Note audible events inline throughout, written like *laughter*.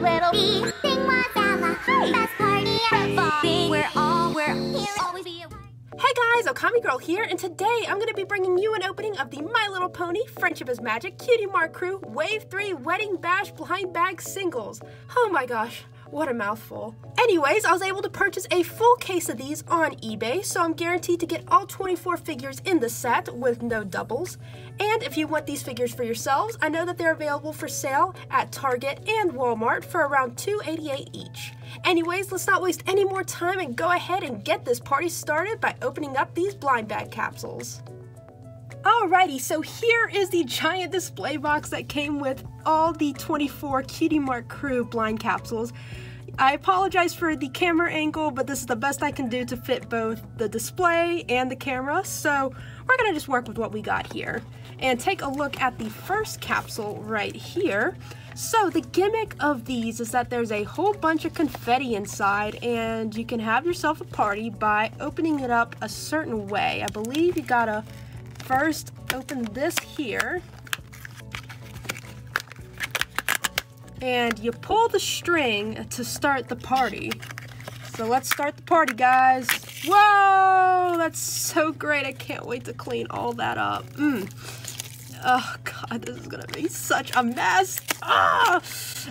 little bee. Sing Wasama, best party ever. We're all, we're here, always be a Hey guys, Okami Girl here, and today I'm going to be bringing you an opening of the My Little Pony Friendship is Magic Cutie Mark Crew Wave 3 Wedding Bash Blind Bag Singles. Oh my gosh, what a mouthful. Anyways, I was able to purchase a full case of these on eBay, so I'm guaranteed to get all 24 figures in the set with no doubles. And if you want these figures for yourselves, I know that they're available for sale at Target and Walmart for around $2.88 each. Anyways, let's not waste any more time and go ahead and get this party started by opening up these blind bag capsules. Alrighty, so here is the giant display box that came with all the 24 Cutie Mark Crew blind capsules. I apologize for the camera angle, but this is the best I can do to fit both the display and the camera, so we're gonna just work with what we got here. And take a look at the first capsule right here. So the gimmick of these is that there's a whole bunch of confetti inside and you can have yourself a party by opening it up a certain way. I believe you gotta first open this here and you pull the string to start the party. So let's start the party, guys. Whoa, that's so great. I can't wait to clean all that up. Mm. Oh god, this is gonna be such a mess. Ah!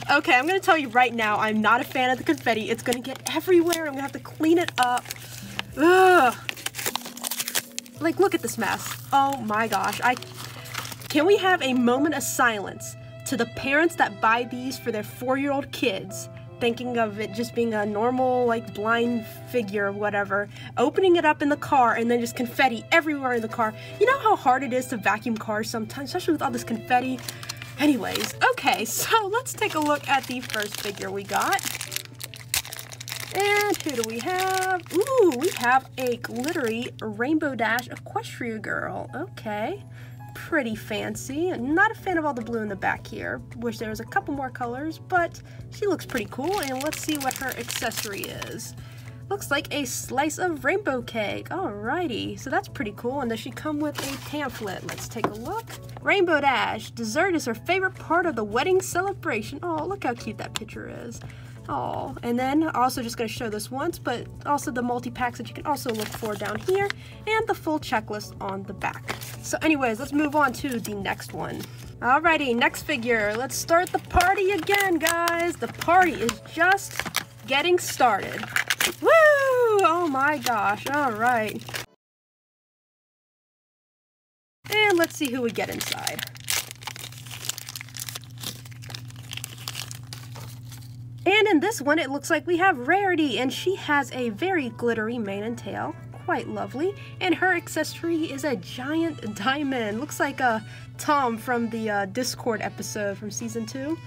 Okay, I'm gonna tell you right now, I'm not a fan of the confetti. It's gonna get everywhere. I'm gonna have to clean it up. Ugh. Like, look at this mess. Oh my gosh. I Can we have a moment of silence to the parents that buy these for their four-year-old kids thinking of it just being a normal like blind figure or whatever opening it up in the car and then just confetti everywhere in the car you know how hard it is to vacuum cars sometimes especially with all this confetti anyways okay so let's take a look at the first figure we got and who do we have ooh we have a glittery rainbow dash equestria girl okay pretty fancy. Not a fan of all the blue in the back here. Wish there was a couple more colors, but she looks pretty cool. And let's see what her accessory is. Looks like a slice of rainbow cake. Alrighty, so that's pretty cool. And does she come with a pamphlet? Let's take a look. Rainbow Dash. Dessert is her favorite part of the wedding celebration. Oh, look how cute that picture is. Oh, and then also just going to show this once, but also the multi-packs that you can also look for down here, and the full checklist on the back. So anyways, let's move on to the next one. Alrighty, next figure. Let's start the party again, guys. The party is just getting started. Woo! Oh my gosh, alright. And let's see who we get inside. And in this one, it looks like we have Rarity, and she has a very glittery mane and tail. Quite lovely. And her accessory is a giant *laughs* diamond. Looks like a uh, Tom from the uh, Discord episode from season 2.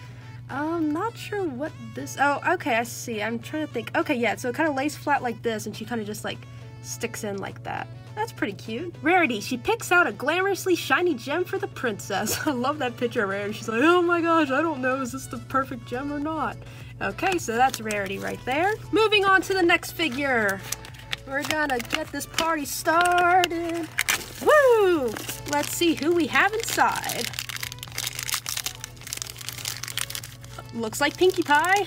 I'm not sure what this... Oh, okay, I see. I'm trying to think. Okay, yeah, so it kind of lays flat like this, and she kind of just, like, sticks in like that. That's pretty cute. Rarity, she picks out a glamorously shiny gem for the princess. *laughs* I love that picture of Rarity. She's like, oh my gosh, I don't know, is this the perfect gem or not? Okay, so that's Rarity right there. Moving on to the next figure. We're gonna get this party started. Woo! Let's see who we have inside. Looks like Pinkie Pie.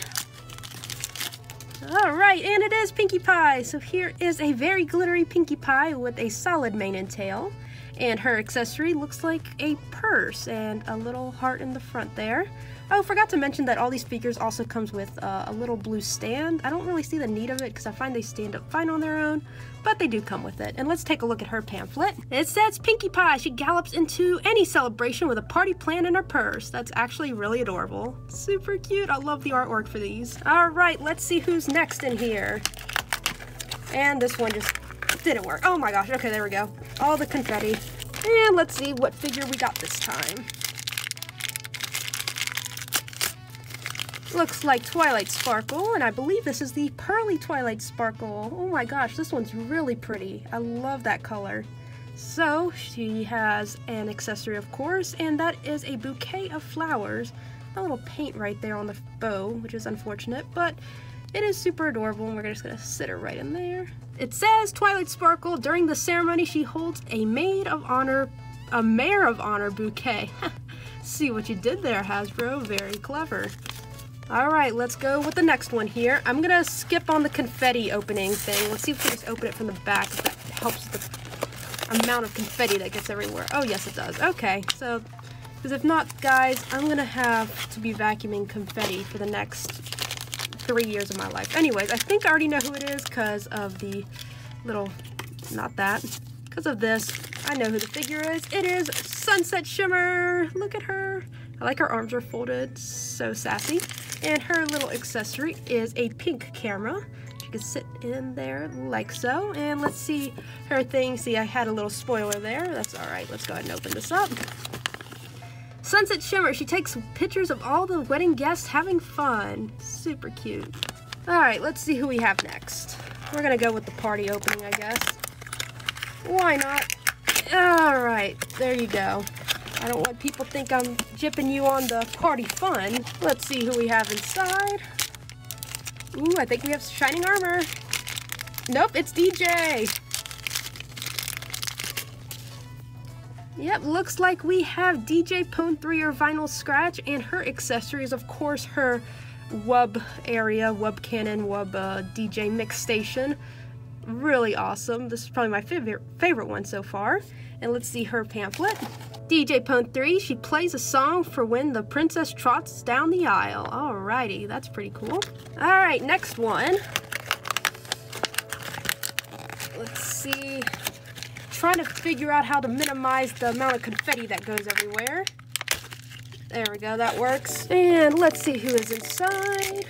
Alright, and it is Pinkie Pie. So here is a very glittery Pinkie Pie with a solid mane and tail. And her accessory looks like a purse and a little heart in the front there. Oh, forgot to mention that all these figures also comes with uh, a little blue stand. I don't really see the need of it because I find they stand up fine on their own, but they do come with it. And let's take a look at her pamphlet. It says Pinkie Pie. She gallops into any celebration with a party plan in her purse. That's actually really adorable. Super cute. I love the artwork for these. All right, let's see who's next in here. And this one just didn't work. Oh my gosh. Okay, there we go. All the confetti. And let's see what figure we got this time. Looks like Twilight Sparkle, and I believe this is the Pearly Twilight Sparkle. Oh my gosh, this one's really pretty. I love that color. So, she has an accessory, of course, and that is a bouquet of flowers. A little paint right there on the bow, which is unfortunate, but it is super adorable, and we're just gonna sit her right in there. It says Twilight Sparkle, during the ceremony, she holds a maid of honor, a mayor of honor bouquet. *laughs* See what you did there, Hasbro, very clever. All right, let's go with the next one here. I'm gonna skip on the confetti opening thing. Let's see if we can just open it from the back, if that helps the amount of confetti that gets everywhere. Oh, yes, it does. Okay, so, because if not, guys, I'm gonna have to be vacuuming confetti for the next three years of my life. Anyways, I think I already know who it is because of the little, not that, because of this. I know who the figure is. It is Sunset Shimmer. Look at her. I like her arms are folded, so sassy. And her little accessory is a pink camera. She can sit in there like so. And let's see her thing. See, I had a little spoiler there. That's all right. Let's go ahead and open this up. Sunset Shimmer, she takes pictures of all the wedding guests having fun. Super cute. All right, let's see who we have next. We're gonna go with the party opening, I guess. Why not? All right, there you go. I don't want people to think I'm jipping you on the party fun. Let's see who we have inside. Ooh, I think we have Shining Armor. Nope, it's DJ. Yep, looks like we have DJ Pon-3 or Vinyl Scratch and her accessories, of course, her Wub area, Wub Cannon, Wub uh, DJ mix station. Really awesome. This is probably my favorite favorite one so far. And let's see her pamphlet. DJ Pon-3, she plays a song for when the princess trots down the aisle. Alrighty, that's pretty cool. Alright, next one. Let's see trying to figure out how to minimize the amount of confetti that goes everywhere. There we go, that works. And let's see who is inside.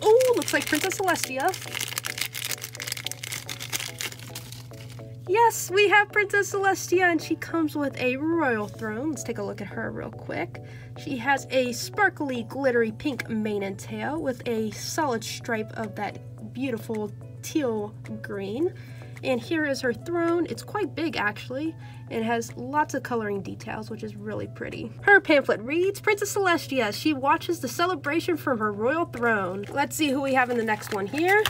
Oh, looks like Princess Celestia. Yes, we have Princess Celestia, and she comes with a royal throne. Let's take a look at her real quick. She has a sparkly, glittery pink mane and tail with a solid stripe of that beautiful teal green. And here is her throne. It's quite big actually, and has lots of coloring details, which is really pretty. Her pamphlet reads, Princess Celestia, she watches the celebration from her royal throne. Let's see who we have in the next one here.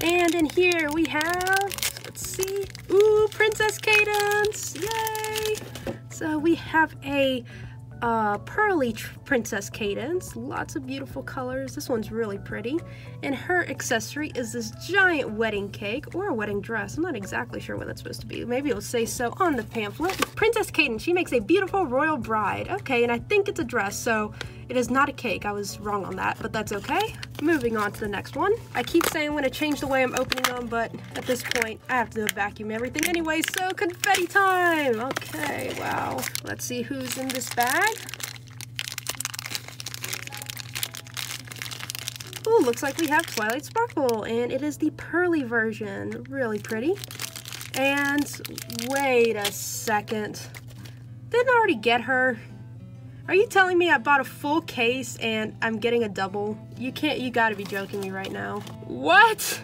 And in here we have, let's see, ooh, Princess Cadance, yay! So we have a uh, pearly Princess Cadance, Lots of beautiful colors. This one's really pretty. And her accessory is this giant wedding cake or a wedding dress. I'm not exactly sure what that's supposed to be. Maybe it'll say so on the pamphlet. Princess Cadance, she makes a beautiful royal bride. Okay, and I think it's a dress, so it is not a cake. I was wrong on that, but that's okay. Moving on to the next one. I keep saying I'm going to change the way I'm opening them, but at this point, I have to vacuum everything anyway, so confetti time! Okay, wow. Let's see who's in this bag. Ooh, looks like we have Twilight Sparkle, and it is the pearly version. Really pretty. And wait a second. Didn't I already get her? Are you telling me I bought a full case and I'm getting a double? You can't, you gotta be joking me right now. What?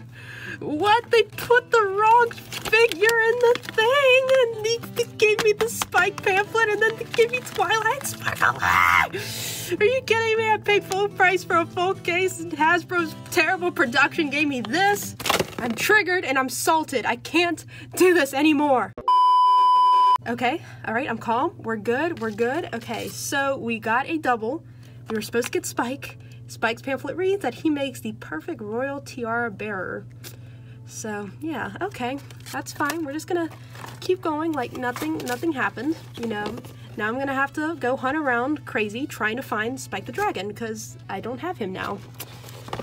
What? They put the wrong figure in the thing and they, they gave me the Spike pamphlet and then they gave me Twilight Sparkle. *laughs* Are you kidding me? I paid full price for a full case and Hasbro's terrible production gave me this. I'm triggered and I'm salted. I can't do this anymore. Okay, all right, I'm calm. We're good, we're good. Okay, so we got a double. We were supposed to get Spike. Spike's pamphlet reads that he makes the perfect royal tiara bearer. So, yeah, okay, that's fine. We're just gonna keep going like nothing, nothing happened, you know. Now I'm gonna have to go hunt around crazy trying to find Spike the Dragon because I don't have him now.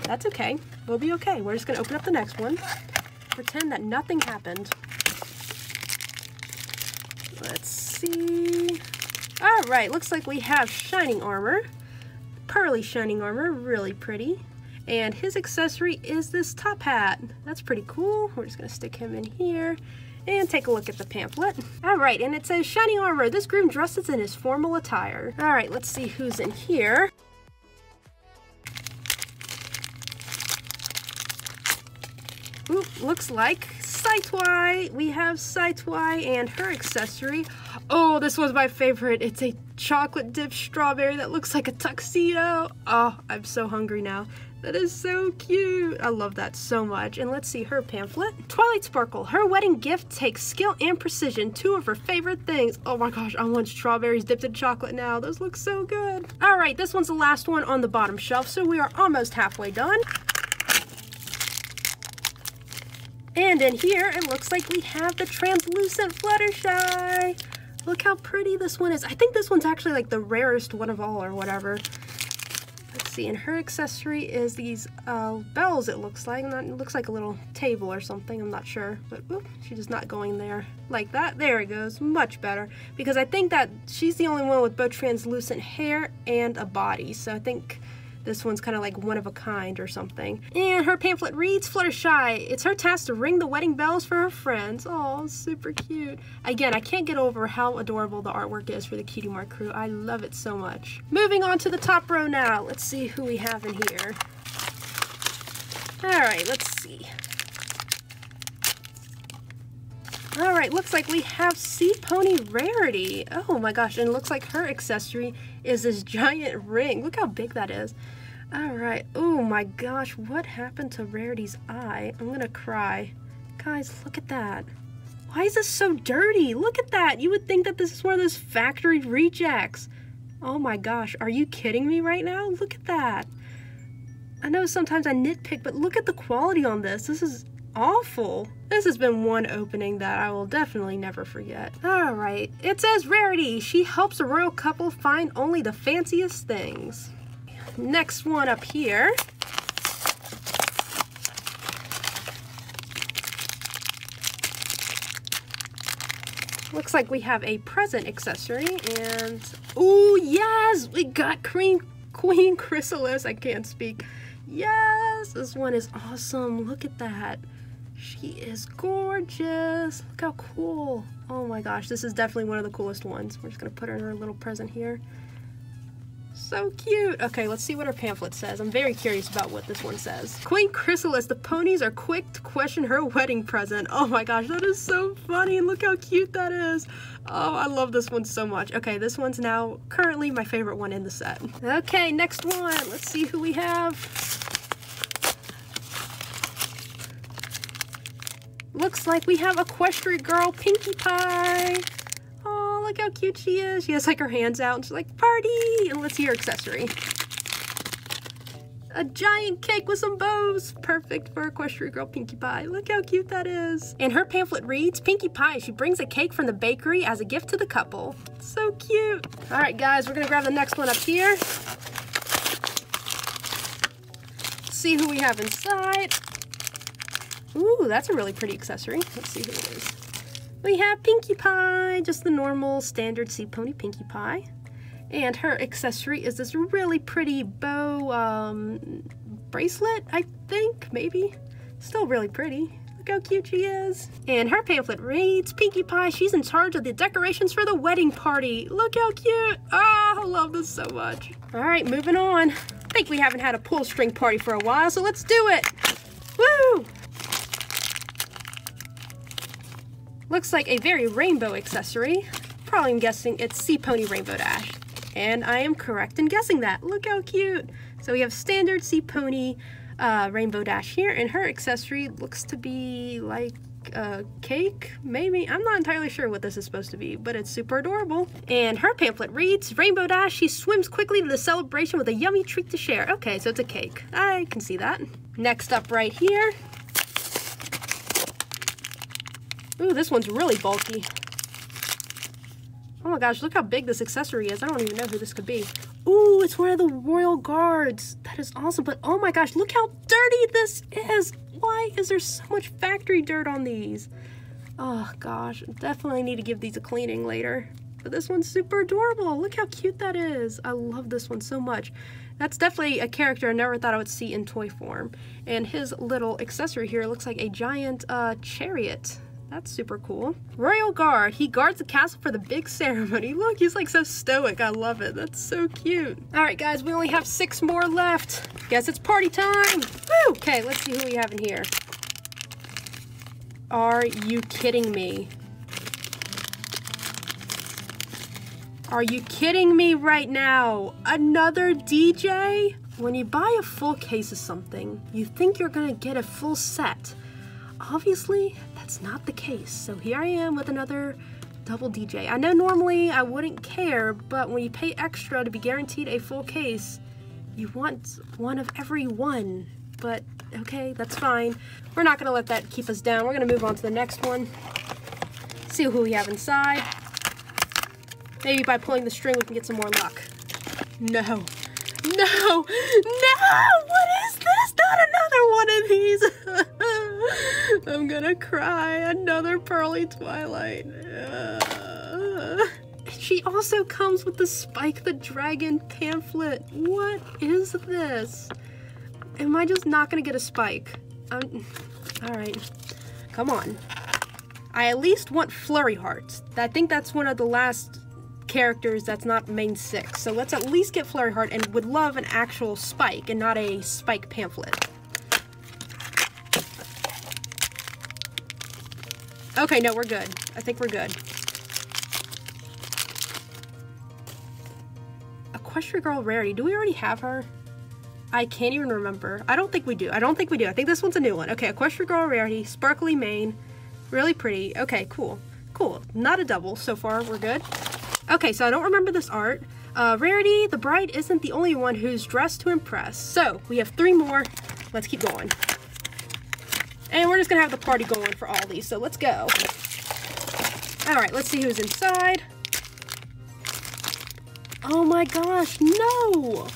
That's okay, we'll be okay. We're just gonna open up the next one. Pretend that nothing happened. Let's see. All right, looks like we have Shining Armor. Pearly Shining Armor, really pretty. And his accessory is this top hat. That's pretty cool. We're just gonna stick him in here and take a look at the pamphlet. All right, and it says Shining Armor. This groom dresses in his formal attire. All right, let's see who's in here. Ooh, looks like Sci-Twi. We have Sci-Twi and her accessory. Oh, this was my favorite. It's a chocolate dipped strawberry that looks like a tuxedo. Oh, I'm so hungry now. That is so cute. I love that so much. And let's see her pamphlet. Twilight Sparkle. Her wedding gift takes skill and precision, two of her favorite things. Oh my gosh, I want strawberries dipped in chocolate now. Those look so good. All right, this one's the last one on the bottom shelf, so we are almost halfway done. And in here, it looks like we have the translucent Fluttershy. Look how pretty this one is. I think this one's actually like the rarest one of all or whatever. Let's see, and her accessory is these uh, bells, it looks like. It looks like a little table or something, I'm not sure. But whoop, she's just not going there like that. There it goes, much better. Because I think that she's the only one with both translucent hair and a body. So I think this one's kind of like one of a kind or something. And her pamphlet reads, Fluttershy, it's her task to ring the wedding bells for her friends. Oh, super cute. Again, I can't get over how adorable the artwork is for the Cutie Mark crew. I love it so much. Moving on to the top row now. Let's see who we have in here. All right, let's see. All right, looks like we have Sea Pony Rarity. Oh my gosh, and it looks like her accessory is this giant ring. Look how big that is. All right, oh my gosh, what happened to Rarity's eye? I'm gonna cry. Guys, look at that. Why is this so dirty? Look at that. You would think that this is one of those factory rejects. Oh my gosh, are you kidding me right now? Look at that. I know sometimes I nitpick, but look at the quality on this. This is awful. This has been one opening that I will definitely never forget. Alright, it says Rarity. She helps a royal couple find only the fanciest things. Next one up here. Looks like we have a present accessory and... Oh yes! We got Queen, Queen Chrysalis. I can't speak. Yes! This one is awesome. Look at that. She is gorgeous. Look how cool. Oh my gosh, this is definitely one of the coolest ones. We're just gonna put her in her little present here. So cute. Okay, let's see what her pamphlet says. I'm very curious about what this one says. Queen Chrysalis, the ponies are quick to question her wedding present. Oh my gosh, that is so funny. And look how cute that is. Oh, I love this one so much. Okay, this one's now currently my favorite one in the set. Okay, next one. Let's see who we have. Looks like we have Equestria Girl Pinkie Pie. Oh, look how cute she is. She has like her hands out and she's like, party! And let's see her accessory. A giant cake with some bows. Perfect for Equestria Girl Pinkie Pie. Look how cute that is. And her pamphlet reads, Pinkie Pie, she brings a cake from the bakery as a gift to the couple. So cute. All right, guys, we're gonna grab the next one up here. See who we have inside. Ooh, that's a really pretty accessory. Let's see who it is. We have Pinkie Pie, just the normal standard Sea Pony Pinkie Pie. And her accessory is this really pretty bow um, bracelet, I think, maybe. Still really pretty. Look how cute she is. And her pamphlet reads, Pinkie Pie, she's in charge of the decorations for the wedding party. Look how cute. Oh, I love this so much. All right, moving on. I think we haven't had a pull string party for a while, so let's do it. Woo! Looks like a very rainbow accessory. Probably I'm guessing it's Sea Pony Rainbow Dash. And I am correct in guessing that. Look how cute. So we have standard Sea Pony uh, Rainbow Dash here, and her accessory looks to be like a cake, maybe? I'm not entirely sure what this is supposed to be, but it's super adorable. And her pamphlet reads, Rainbow Dash, she swims quickly to the celebration with a yummy treat to share. Okay, so it's a cake. I can see that. Next up right here, Ooh, this one's really bulky. Oh my gosh, look how big this accessory is. I don't even know who this could be. Ooh, it's one of the royal guards. That is awesome, but oh my gosh, look how dirty this is. Why is there so much factory dirt on these? Oh gosh, definitely need to give these a cleaning later. But this one's super adorable. Look how cute that is. I love this one so much. That's definitely a character I never thought I would see in toy form. And his little accessory here looks like a giant uh, chariot. That's super cool. Royal Guard. He guards the castle for the big ceremony. Look, he's like so stoic. I love it. That's so cute. All right, guys, we only have six more left. Guess it's party time. Woo! Okay, let's see who we have in here. Are you kidding me? Are you kidding me right now? Another DJ? When you buy a full case of something, you think you're gonna get a full set. Obviously, that's not the case. So here I am with another double DJ. I know normally I wouldn't care, but when you pay extra to be guaranteed a full case, you want one of every one. But okay, that's fine. We're not gonna let that keep us down. We're gonna move on to the next one. See who we have inside. Maybe by pulling the string we can get some more luck. No. No! *laughs* No! What is this? Not another one of these! *laughs* I'm gonna cry. Another Pearly Twilight. She also comes with the Spike the Dragon pamphlet. What is this? Am I just not gonna get a Spike? Um, Alright. Come on. I at least want Flurry Hearts. I think that's one of the last characters that's not main six. So let's at least get Flurry Heart and would love an actual spike and not a spike pamphlet. Okay, no, we're good. I think we're good. Equestria Girl Rarity. Do we already have her? I can't even remember. I don't think we do. I don't think we do. I think this one's a new one. Okay, Equestria Girl Rarity. Sparkly mane. Really pretty. Okay, cool. Cool. Not a double so far. We're good. Okay, so I don't remember this art. Uh, Rarity, the bride isn't the only one who's dressed to impress. So, we have three more. Let's keep going. And we're just gonna have the party going for all these, so let's go. Alright, let's see who's inside. Oh my gosh, no!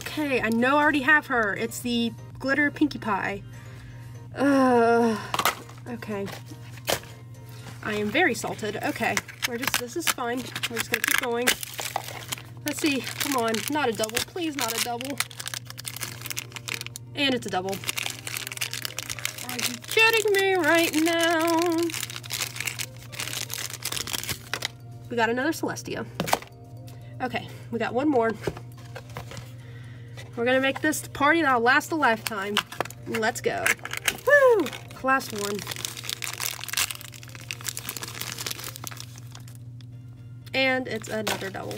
Okay, I know I already have her. It's the Glitter Pinkie Pie. Uh, okay. I am very salted. Okay, we're just, this is fine. We're just gonna keep going. Let's see, come on, not a double, please not a double. And it's a double. You kidding me right now? We got another Celestia. Okay, we got one more. We're gonna make this party that'll last a lifetime. Let's go. Woo! Last one. And it's another double.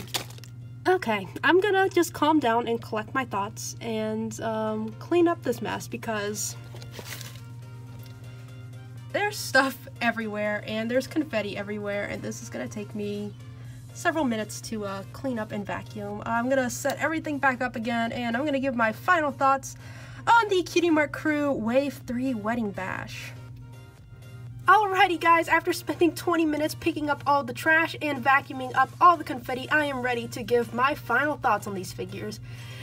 Okay, I'm gonna just calm down and collect my thoughts and um, clean up this mess because there's stuff everywhere and there's confetti everywhere and this is gonna take me several minutes to uh, clean up and vacuum. I'm gonna set everything back up again and I'm gonna give my final thoughts on the Cutie Mark Crew Wave 3 Wedding Bash. Alrighty guys, after spending *laughs* 20 minutes picking up all the trash and vacuuming up all the confetti, I am ready to give my final thoughts on these figures.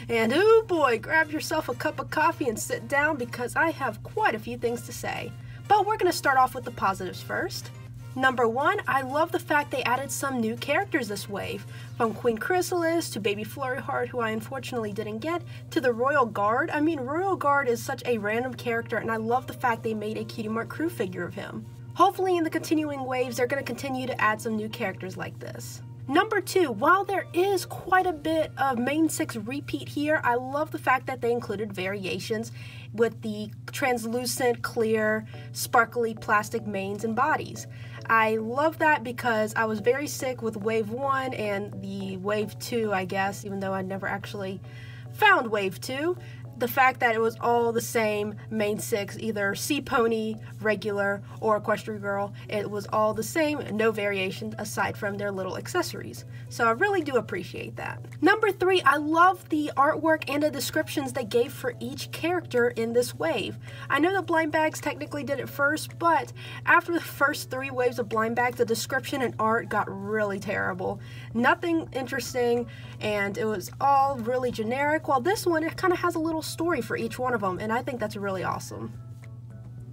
And oh boy, grab yourself a cup of coffee and sit down because I have quite a few things to say. But we're going to start off with the positives first. Number one, I love the fact they added some new characters this wave. From Queen Chrysalis to Baby Flurry Heart, who I unfortunately didn't get, to the Royal Guard. I mean, Royal Guard is such a random character, and I love the fact they made a Cutie Mark crew figure of him. Hopefully in the continuing waves, they're going to continue to add some new characters like this. Number two, while there is quite a bit of main six repeat here, I love the fact that they included variations with the translucent, clear, sparkly plastic manes and bodies. I love that because I was very sick with Wave 1 and the Wave 2, I guess, even though I never actually found Wave 2 the fact that it was all the same main six, either Sea Pony, regular, or Equestria Girl, it was all the same, no variations aside from their little accessories. So I really do appreciate that. Number three, I love the artwork and the descriptions they gave for each character in this wave. I know the blind bags technically did it first, but after the first three waves of blind bags, the description and art got really terrible. Nothing interesting, and it was all really generic, while this one, it kind of has a little story for each one of them, and I think that's really awesome.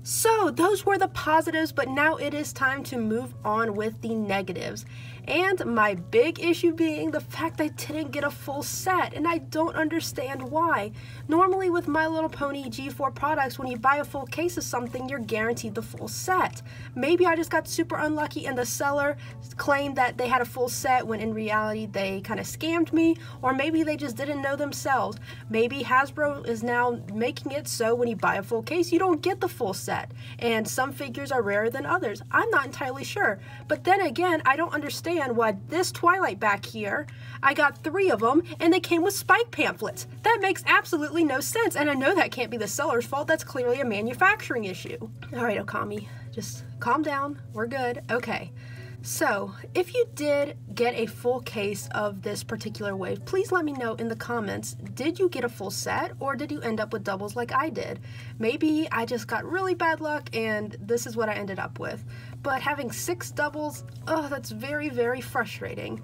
So, those were the positives, but now it is time to move on with the negatives. And my big issue being the fact I didn't get a full set, and I don't understand why. Normally, with My Little Pony G4 products, when you buy a full case of something, you're guaranteed the full set. Maybe I just got super unlucky and the seller claimed that they had a full set when in reality they kind of scammed me, or maybe they just didn't know themselves. Maybe Hasbro is now making it so when you buy a full case, you don't get the full set, and some figures are rarer than others. I'm not entirely sure. But then again, I don't understand why this Twilight back here, I got three of them and they came with spike pamphlets. That makes absolutely no sense. And I know that can't be the seller's fault. That's clearly a manufacturing issue. All right, Okami, just calm down. We're good. Okay. So, if you did get a full case of this particular wave, please let me know in the comments. Did you get a full set or did you end up with doubles like I did? Maybe I just got really bad luck and this is what I ended up with. But having six doubles, oh, that's very, very frustrating.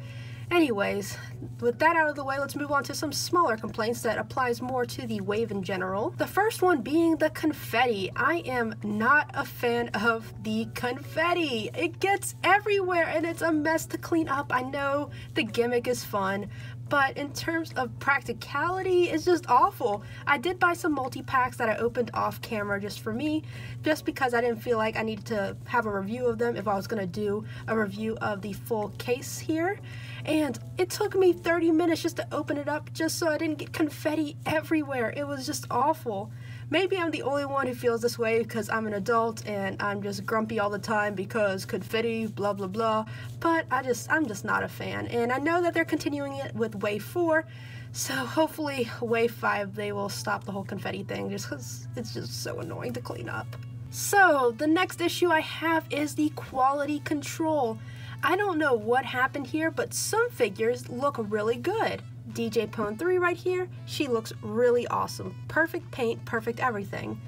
Anyways, with that out of the way, let's move on to some smaller complaints that applies more to the wave in general. The first one being the confetti. I am not a fan of the confetti. It gets everywhere and it's a mess to clean up. I know the gimmick is fun, but in terms of practicality, it's just awful. I did buy some multi-packs that I opened off camera just for me, just because I didn't feel like I needed to have a review of them if I was gonna do a review of the full case here. And it took me 30 minutes just to open it up just so I didn't get confetti *laughs* everywhere. It was just awful. Maybe I'm the only one who feels this way because I'm an adult and I'm just grumpy all the time because confetti, blah blah blah. But I just I'm just not a fan. And I know that they're continuing it with Wave 4. So hopefully Wave 5 they will stop the whole confetti thing just because it's just so annoying to clean up. So the next issue I have is the quality control. I don't know what happened here, but some figures look really good. DJ Pon-3 right here, she looks really awesome. Perfect paint, perfect everything.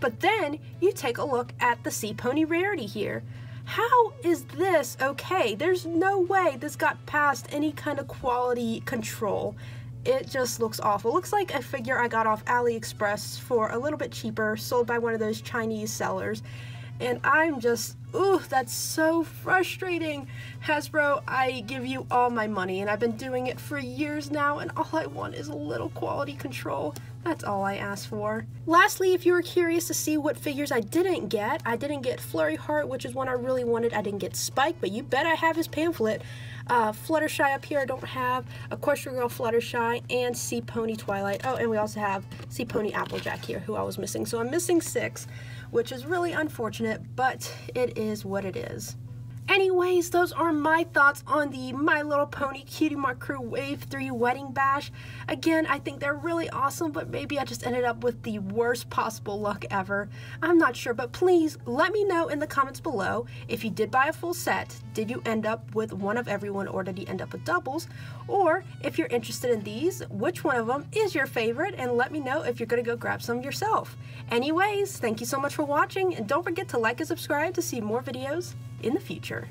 But then you take a look at the Sea Pony Rarity here. How is this okay? There's no way this got past any kind of quality control. It just looks awful. Looks like a figure I got off AliExpress for a little bit cheaper, sold by one of those Chinese sellers and I'm just, ooh, that's so frustrating. Hasbro, I give you all my money, and I've been doing it for years now, and all I want is a little quality control. That's all I ask for. Lastly, if you were curious to see what figures I didn't get, I didn't get Flurry Heart, which is one I really wanted. I didn't get Spike, but you bet I have his pamphlet. Uh, Fluttershy up here I don't have, Equestria Girl Fluttershy, and Sea Pony Twilight. Oh, and we also have Sea Pony Applejack here, who I was missing. So I'm missing six which is really unfortunate, but it is what it is. Anyways, those are my thoughts on the My Little Pony Cutie Mark Crew Wave 3 Wedding Bash. Again, I think they're really awesome, but maybe I just ended up with the worst possible luck ever. I'm not sure, but please let me know in the comments below if you did buy a full set, did you end up with one of everyone or did you end up with doubles? Or if you're interested in these, which one of them is your favorite and let me know if you're to go grab some yourself. Anyways, thank you so much for watching and don't forget to like and subscribe to see more videos in the future.